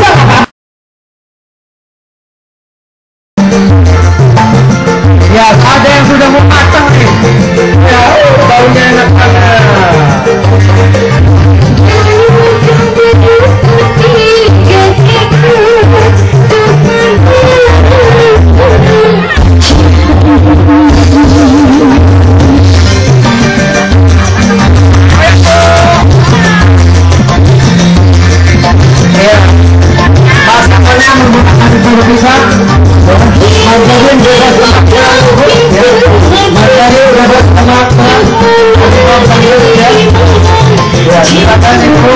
Ha ha ha! Terima kasih Bu.